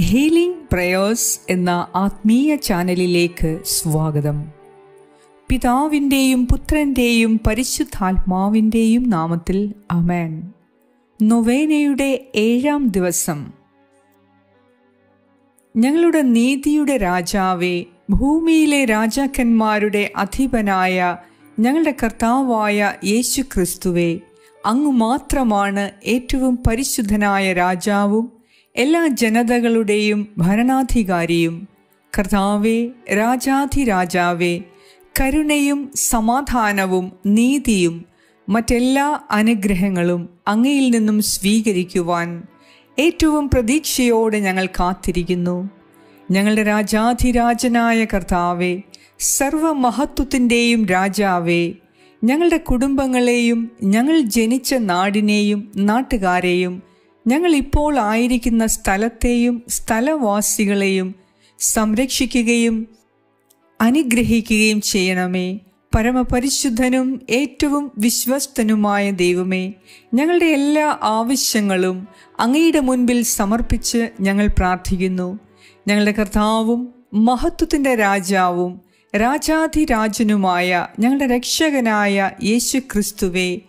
Healing prayers എന്ന ആത്മീയ ചാനലിലേക്ക് സ്വാഗതം. പിതാവിന്റെയും പുത്രന്റെയും പരിശുദ്ധാത്മാവിന്റെയും നാമത്തിൽ അമേൻ നൊവേനയുടെ ഏഴാം ദിവസം. ഞങ്ങളുടെ നീതിയുടെ രാജാവേ ഭൂമിയിലെ രാജാക്കന്മാരുടെ അധിപനായ ഞങ്ങളുടെ കർത്താവായ യേശു ക്രിസ്തുവേ അങ്ങ് മാത്രമാണ് ഏറ്റവും പരിശുദ്ധനായ രാജാവും എല്ലാ ജനതകളുടെയും ഭരണാധികാരിയും കർത്താവേ രാജാധിരാജാവേ കരുണയും സമാധാനവും നീതിയും മറ്റെല്ലാ അനുഗ്രഹങ്ങളും അങ്ങയിൽ നിന്നും സ്വീകരിക്കുവാൻ ഏറ്റവും പ്രതീക്ഷയോടെ ഞങ്ങൾ കാത്തിരിക്കുന്നു. ഞങ്ങളുടെ രാജാധിരാജനായ കർത്താവെ സർവമഹത്വത്തിന്റെയും രാജാവേ ഞങ്ങളുടെ കുടുംബങ്ങളെയും ഞങ്ങൾ ജനിച്ച നാടിനെയും നാട്ടുകാരെയും ഞങ്ങൾ ഇപ്പോൾ ആയിരിക്കുന്ന സ്ഥലത്തെയും സ്ഥലവാസികളെയും സംരക്ഷിക്കുകയും അനുഗ്രഹിക്കുകയും ചെയ്യണമേ. പരമപരിശുദ്ധനും ഏറ്റവും വിശ്വസ്തനുമായ ദൈവമേ ഞങ്ങളുടെ എല്ലാ ആവശ്യങ്ങളും അങ്ങയുടെ മുൻപിൽ സമർപ്പിച്ച് ഞങ്ങൾ പ്രാർത്ഥിക്കുന്നു. ഞങ്ങളുടെ കർത്താവും മഹത്വത്തിന്റെ രാജാവും രാജാധിരാജനുമായ ഞങ്ങളുടെ രക്ഷകനായ യേശു ക്രിസ്തുവേ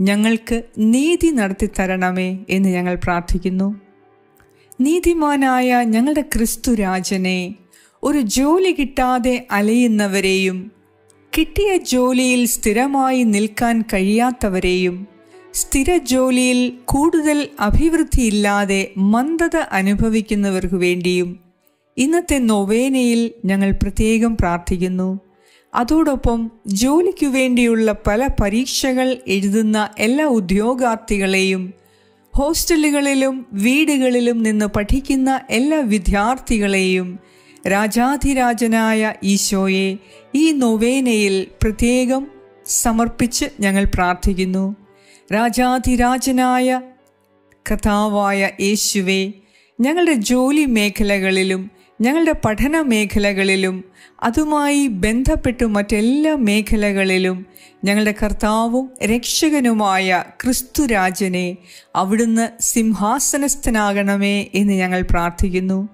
ഞങ്ങൾക്ക് നീതി നടത്തി തരണമേ എന്ന് ഞങ്ങൾ പ്രാർത്ഥിക്കുന്നു. നീതിമാനായ ഞങ്ങളുടെ ക്രിസ്തു രാജനെ ഒരു ജോലി കിട്ടാതെ അലയുന്നവരെയും കിട്ടിയ ജോലിയിൽ സ്ഥിരമായി നിൽക്കാൻ കഴിയാത്തവരെയും സ്ഥിര ജോലിയിൽ കൂടുതൽ അഭിവൃദ്ധിയില്ലാതെ മന്ദത അനുഭവിക്കുന്നവർക്ക് വേണ്ടിയും ഇന്നത്തെ നൊവേനയിൽ ഞങ്ങൾ പ്രത്യേകം പ്രാർത്ഥിക്കുന്നു. അതോടൊപ്പം ജോലിക്കു വേണ്ടിയുള്ള പല പരീക്ഷകൾ എഴുതുന്ന എല്ലാ ഉദ്യോഗാർത്ഥികളെയും ഹോസ്റ്റലുകളിലും വീടുകളിലും നിന്ന് പഠിക്കുന്ന എല്ലാ വിദ്യാർത്ഥികളെയും രാജാധിരാജനായ ഈശോയെ ഈ നൊവേനയിൽ പ്രത്യേകം സമർപ്പിച്ച് ഞങ്ങൾ പ്രാർത്ഥിക്കുന്നു. രാജാധിരാജനായ കഥാവായ യേശുവെ ഞങ്ങളുടെ ജോലി മേഖലകളിലും ഞങ്ങളുടെ പഠന മേഖലകളിലും അതുമായി ബന്ധപ്പെട്ടു മറ്റെല്ലാ മേഖലകളിലും ഞങ്ങളുടെ കർത്താവും രക്ഷകനുമായ ക്രിസ്തുരാജനെ അവിടുന്ന് സിംഹാസനസ്ഥനാകണമേ എന്ന് ഞങ്ങൾ പ്രാർത്ഥിക്കുന്നു.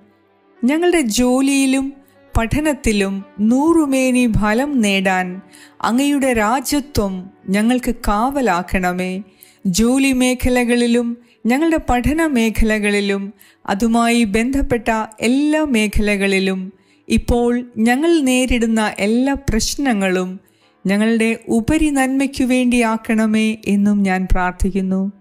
ഞങ്ങളുടെ ജോലിയിലും പഠനത്തിലും നൂറുമേനി ഫലം നേടാൻ അങ്ങയുടെ രാജ്യത്വം ഞങ്ങൾക്ക് കാവലാക്കണമേ. ജോലി മേഖലകളിലും ഞങ്ങളുടെ പഠന മേഖലകളിലും അതുമായി ബന്ധപ്പെട്ട എല്ലാ മേഖലകളിലും ഇപ്പോൾ ഞങ്ങൾ നേരിടുന്ന എല്ലാ പ്രശ്നങ്ങളും ഞങ്ങളുടെ ഉപരി നന്മയ്ക്കു വേണ്ടിയാക്കണമേ എന്നും ഞാൻ പ്രാർത്ഥിക്കുന്നു.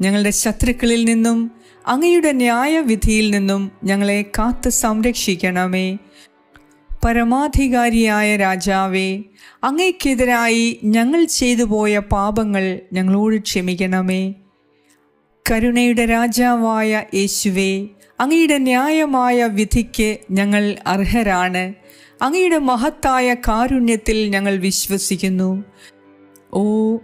ഞങ്ങളുടെ ശത്രുക്കളിൽ നിന്നും അങ്ങയുടെ ന്യായവിധിയിൽ നിന്നും ഞങ്ങളെ കാത്ത് സംരക്ഷിക്കണമേ. പരമാധികാരിയായ രാജാവേ അങ്ങയ്ക്കെതിരായി ഞങ്ങൾ ചെയ്തു പോയ പാപങ്ങൾ ഞങ്ങളോട് ക്ഷമിക്കണമേ. കരുണയുടെ രാജാവായ യേശുവേ അങ്ങയുടെ ന്യായമായ വിധിക്ക് ഞങ്ങൾ അർഹരാണ്. അങ്ങയുടെ മഹത്തായ കാരുണ്യത്തിൽ ഞങ്ങൾ വിശ്വസിക്കുന്നു. ഓ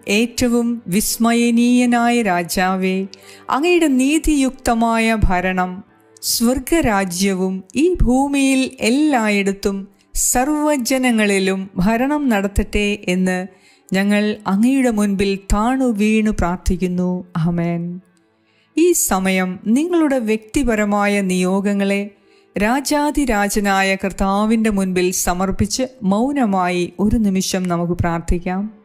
ഏറ്റവും വിസ്മയനീയനായ രാജാവേ അങ്ങയുടെ നീതിയുക്തമായ ഭരണം സ്വർഗരാജ്യവും ഈ ഭൂമിയിൽ എല്ലായിടത്തും സർവജനങ്ങളിലും ഭരണം നടത്തട്ടെ എന്ന് ഞങ്ങൾ അങ്ങയുടെ മുൻപിൽ താണു വീണു പ്രാർത്ഥിക്കുന്നു. ആമേൻ. ഈ സമയം നിങ്ങളുടെ വ്യക്തിപരമായ നിയോഗങ്ങളെ രാജാതിരാജനായ കർത്താവിന്റെ മുൻപിൽ സമർപ്പിച്ച് മൗനമായി ഒരു നിമിഷം നമുക്ക് പ്രാർത്ഥിക്കാം.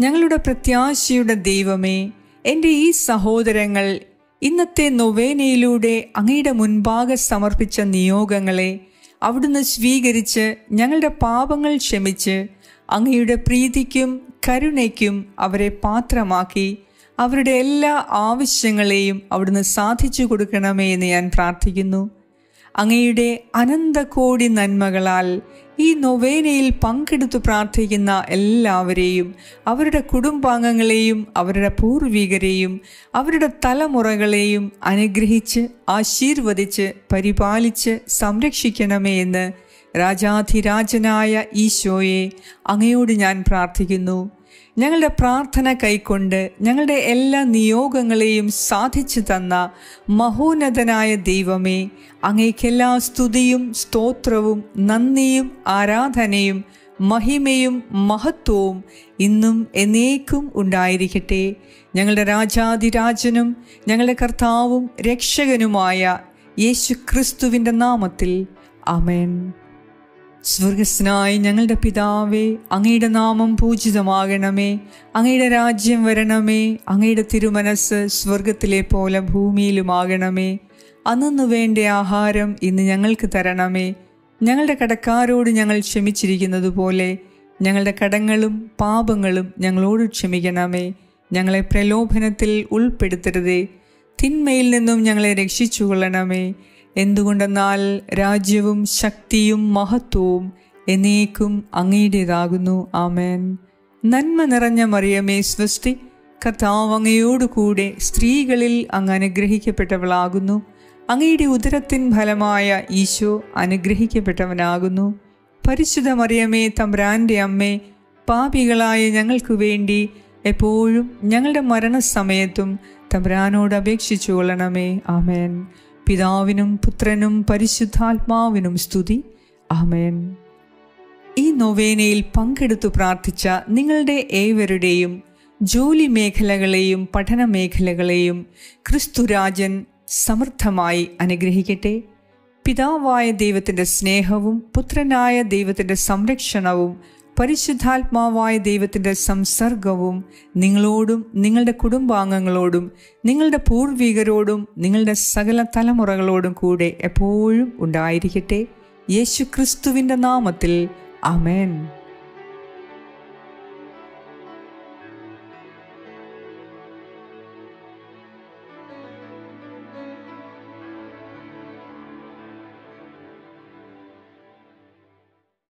ഞങ്ങളുടെ പ്രത്യാശയുടെ ദൈവമേ എന്റെ ഈ സഹോദരങ്ങൾ ഇന്നത്തെ നൊവേനയിലൂടെ അങ്ങയുടെ മുൻപാകെ സമർപ്പിച്ച നിയോഗങ്ങളെ അവിടുന്ന് സ്വീകരിച്ച് ഞങ്ങളുടെ പാപങ്ങൾ ക്ഷമിച്ച് അങ്ങയുടെ പ്രീതിക്കും കരുണയ്ക്കും അവരെ പാത്രമാക്കി അവരുടെ എല്ലാ ആവശ്യങ്ങളെയും അവിടുന്ന് സാധിച്ചു കൊടുക്കണമേ എന്ന് ഞാൻ പ്രാർത്ഥിക്കുന്നു. അങ്ങയുടെ അനന്തകോടി നന്മകളാൽ ഈ നൊവേനയിൽ പങ്കെടുത്തു പ്രാർത്ഥിക്കുന്ന എല്ലാവരെയും അവരുടെ കുടുംബാംഗങ്ങളെയും അവരുടെ പൂർവികരെയും അവരുടെ തലമുറകളെയും അനുഗ്രഹിച്ച് ആശീർവദിച്ച് പരിപാലിച്ച് സംരക്ഷിക്കണമേ എന്ന് രാജാധിരാജനായ ഈശോയെ അങ്ങയോട് ഞാൻ പ്രാർത്ഥിക്കുന്നു. ഞങ്ങളുടെ പ്രാർത്ഥന കൈക്കൊണ്ട് ഞങ്ങളുടെ എല്ലാ നിയോഗങ്ങളെയും സാധിച്ചു തന്ന മഹോന്നതനായ ദൈവമേ അങ്ങേക്കെല്ലാ സ്തുതിയും സ്തോത്രവും നന്ദിയും ആരാധനയും മഹിമയും മഹത്വവും ഇന്നും എന്നേക്കും ഉണ്ടായിരിക്കട്ടെ. ഞങ്ങളുടെ രാജാതിരാജനും ഞങ്ങളുടെ കർത്താവും രക്ഷകനുമായ യേശു ക്രിസ്തുവിന്റെ നാമത്തിൽ. അമേൻ സ്വർഗസ്നായി ഞങ്ങളുടെ പിതാവേ അങ്ങയുടെ നാമം പൂജിതമാകണമേ. അങ്ങയുടെ രാജ്യം വരണമേ. അങ്ങയുടെ തിരുമനസ് സ്വർഗത്തിലെ പോലെ ഭൂമിയിലുമാകണമേ. അന്നു വേണ്ട ആഹാരം ഇന്ന് ഞങ്ങൾക്ക് തരണമേ. ഞങ്ങളുടെ കടക്കാരോട് ഞങ്ങൾ ക്ഷമിച്ചിരിക്കുന്നത് പോലെ ഞങ്ങളുടെ കടങ്ങളും പാപങ്ങളും ഞങ്ങളോട് ക്ഷമിക്കണമേ. ഞങ്ങളെ പ്രലോഭനത്തിൽ ഉൾപ്പെടുത്തരുതേ. തിന്മയിൽ നിന്നും ഞങ്ങളെ രക്ഷിച്ചുകൊള്ളണമേ. എന്തുകൊണ്ടെന്നാൽ രാജ്യവും ശക്തിയും മഹത്വവും എന്നേക്കും അങ്ങയുടേതാകുന്നു. ആമേൻ. നന്മ നിറഞ്ഞ മറിയമേ സൃഷ്ടി കർത്താവ് സ്ത്രീകളിൽ അങ്ങ് അനുഗ്രഹിക്കപ്പെട്ടവളാകുന്നു. അങ്ങയുടെ ഉദരത്തിൻ ഫലമായ ഈശോ അനുഗ്രഹിക്കപ്പെട്ടവനാകുന്നു. പരിശുദ്ധ മറിയമേ തമ്പ്രാന്റെ അമ്മേ പാപികളായ ഞങ്ങൾക്ക് വേണ്ടി എപ്പോഴും ഞങ്ങളുടെ മരണസമയത്തും തമ്പ്രാനോട് അപേക്ഷിച്ചു കൊള്ളണമേ ആമേൻ. പിതാവിനും പുത്രനും പരിശുദ്ധാത്മാവിനും സ്തുതി. ആമേൻ. ഈ നൊവേനയിൽ പങ്കെടുത്തു പ്രാർത്ഥിച്ച നിങ്ങളുടെ ഏവരുടെയും ജോലി മേഖലകളെയും പഠന മേഖലകളെയും ക്രിസ്തുരാജൻ സമൃദ്ധമായി അനുഗ്രഹിക്കട്ടെ. പിതാവായ ദൈവത്തിന്റെ സ്നേഹവും പുത്രനായ ദൈവത്തിന്റെ സംരക്ഷണവും പരിശുദ്ധാത്മാവായ ദൈവത്തിന്റെ സംസർഗവും നിങ്ങളോടും നിങ്ങളുടെ കുടുംബാംഗങ്ങളോടും നിങ്ങളുടെ പൂർവികരോടും നിങ്ങളുടെ സകല തലമുറകളോടും കൂടെ എപ്പോഴും ഉണ്ടായിരിക്കട്ടെ. യേശു ക്രിസ്തുവിന്റെ നാമത്തിൽ. അമേൻ